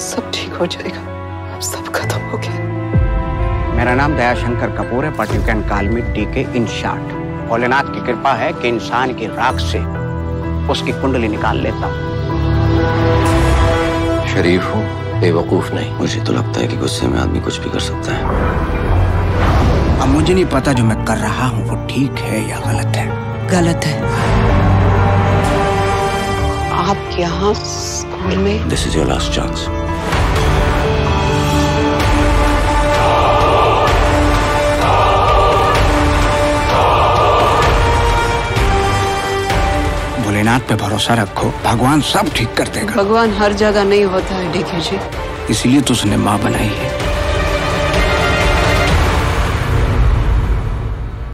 सब ठीक हो जाएगा। अब सब खत्म हो गया। मेरा नाम दयाशंकर कपूर है but you can call me T K in short Bholenath की कृपा है कि इंसान की राख से उसकी कुंडली निकाल लेता हूँ। शरीफ हूँ बेवकूफ़ नहीं। मुझे तो लगता है कि गुस्से में आदमी कुछ भी कर सकता है। अब मुझे नहीं पता जो मैं कर रहा हूँ वो ठीक है या गलत है। गलत है। आप यहाँ स्कूल में this is your last chance Bholenath पे भरोसा रखो भगवान सब ठीक कर देगा। भगवान हर जगह नहीं होता है डीके जी? इसलिए तो उसने माँ बनाई है।